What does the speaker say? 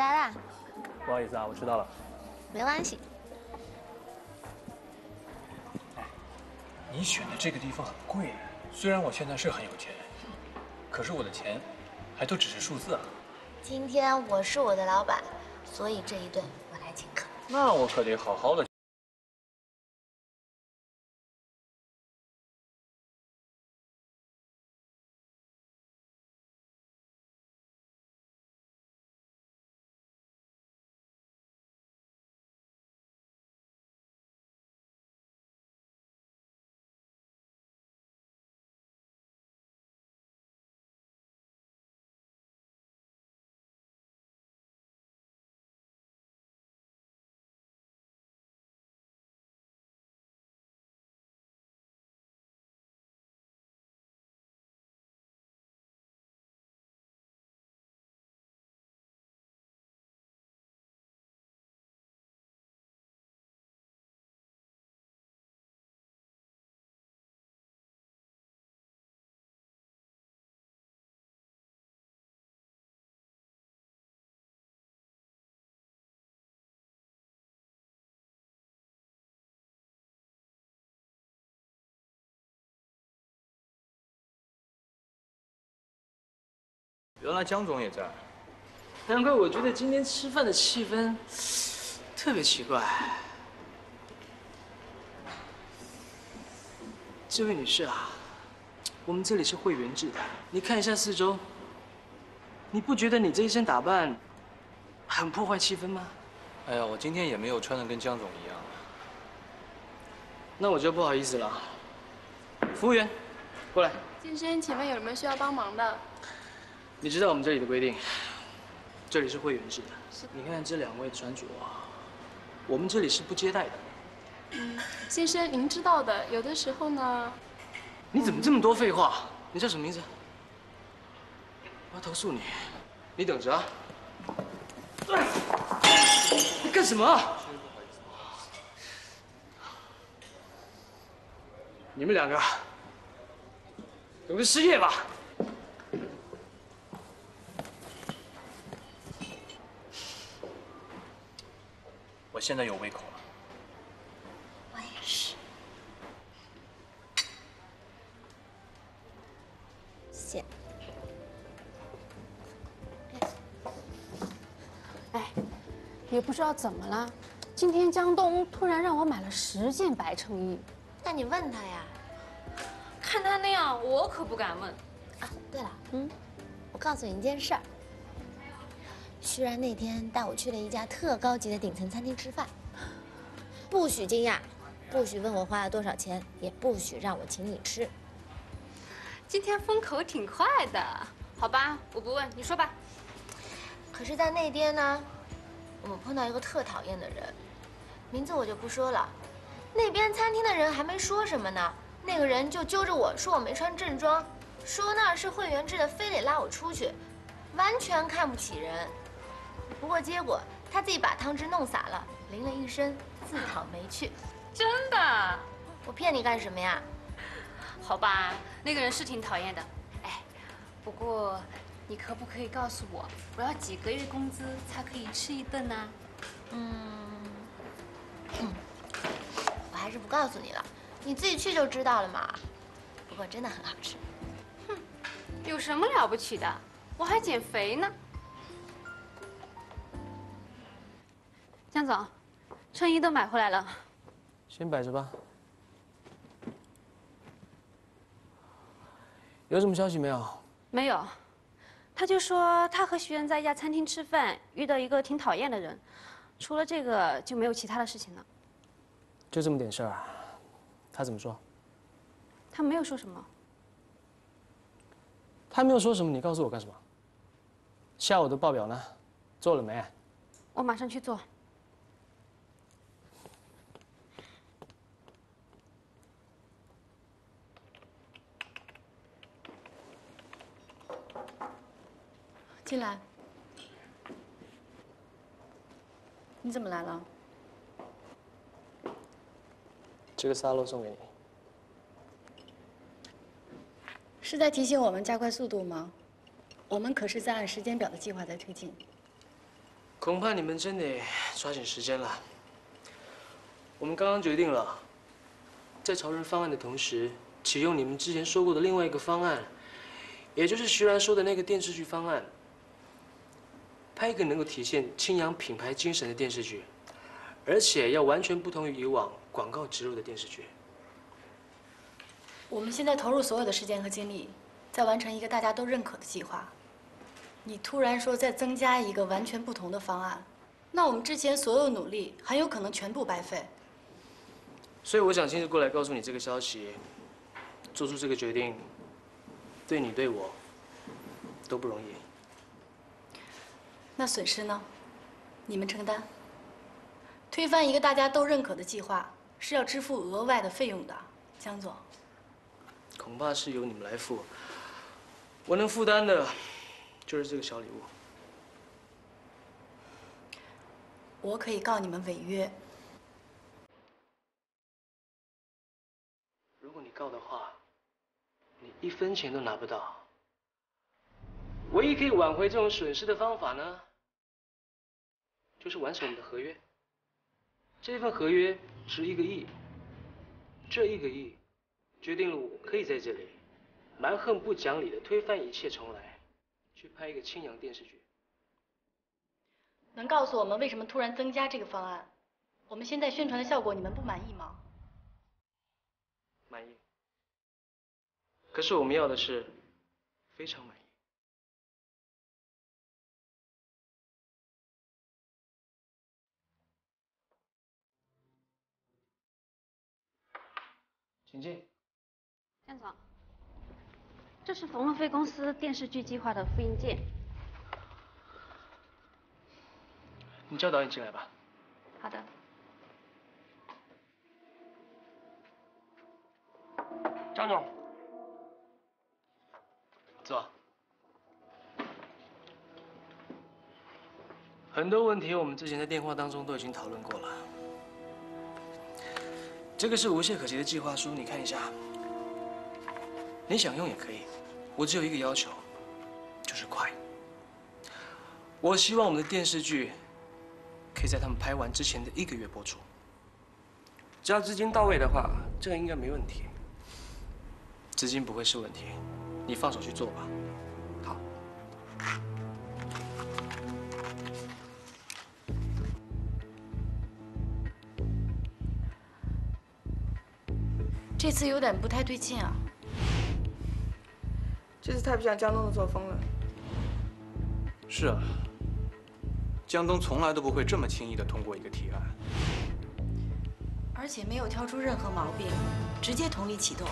来啦。不好意思啊，我迟到了。没关系。你选的这个地方很贵，虽然我现在是很有钱，可是我的钱还都只是数字啊。今天我是我的老板，所以这一顿我来请客。那我可得好好的。原来江总也在，难怪我觉得今天吃饭的气氛特别奇怪。这位女士啊，我们这里是会员制的，你看一下四周，你不觉得你这一身打扮很破坏气氛吗？哎呀，我今天也没有穿的跟江总一样。那我就不好意思了。服务员，过来。先生，请问有什么需要帮忙的？你知道我们这里的规定，这里是会员制的。你看这两位穿着，我们这里是不接待的。嗯，先生，您知道的，有的时候呢。你怎么这么多废话？你叫什么名字？我要投诉你！你等着啊！你干什么？你们两个，等着失业吧！我现在有胃口了。我也是。谢。哎，也不知道怎么了，今天江东突然让我买了十件白衬衣。那你问他呀。看他那样，我可不敢问。啊，对了，嗯，我告诉你一件事儿。徐然那天带我去了一家特高级的顶层餐厅吃饭，不许惊讶，不许问我花了多少钱，也不许让我请你吃。今天风口挺快的，好吧，我不问，你说吧。可是，在那边呢，我们碰到一个特讨厌的人，名字我就不说了。那边餐厅的人还没说什么呢，那个人就揪着我说我没穿正装，说那儿是会员制的，非得拉我出去，完全看不起人。不过结果他自己把汤汁弄洒了，淋了一身，自讨没趣。真的？我骗你干什么呀？好吧，那个人是挺讨厌的。哎，不过你可不可以告诉我，我要几个月工资才可以吃一顿呢？嗯，我还是不告诉你了，你自己去就知道了嘛。不过真的很好吃。哼，有什么了不起的？我还减肥呢。江总，衬衣都买回来了，先摆着吧。有什么消息没有？没有，他就说他和徐媛在一家餐厅吃饭，遇到一个挺讨厌的人，除了这个就没有其他的事情了。就这么点事儿啊？他怎么说？他没有说什么。他没有说什么，你告诉我干什么？下午的报表呢？做了没？我马上去做。进来，你怎么来了？这个沙漏送给你，是在提醒我们加快速度吗？我们可是在按时间表的计划在推进。恐怕你们真得抓紧时间了。我们刚刚决定了，在朝人方案的同时，启用你们之前说过的另外一个方案，也就是徐然说的那个电视剧方案，拍一个能够体现青阳品牌精神的电视剧，而且要完全不同于以往广告植入的电视剧。我们现在投入所有的时间和精力，在完成一个大家都认可的计划。你突然说再增加一个完全不同的方案，那我们之前所有努力很有可能全部白费。所以我想亲自过来告诉你这个消息，做出这个决定，对你对我都不容易。那损失呢？你们承担。推翻一个大家都认可的计划是要支付额外的费用的，江总。恐怕是由你们来付，我能负担的。就是这个小礼物，我可以告你们违约。如果你告的话，你一分钱都拿不到。唯一可以挽回这种损失的方法呢，就是完成我们的合约。这份合约值一个亿，这一个亿决定了我可以在这里蛮横不讲理的推翻一切重来。去拍一个青阳电视剧，能告诉我们为什么突然增加这个方案？我们现在宣传的效果你们不满意吗？满意。可是我们要的是非常满意。请进。江总。这是冯乐飞公司电视剧计划的复印件。你叫导演进来吧。好的。张总，坐。很多问题我们之前在电话当中都已经讨论过了。这个是无懈可击的计划书，你看一下。你想用也可以，我只有一个要求，就是快。我希望我们的电视剧可以在他们拍完之前的一个月播出。只要资金到位的话，这个应该没问题。资金不会是问题，你放手去做吧。这次有点不太对劲啊。这次太不像江东的作风了。是啊，江东从来都不会这么轻易的通过一个提案，而且没有挑出任何毛病，直接同意启动。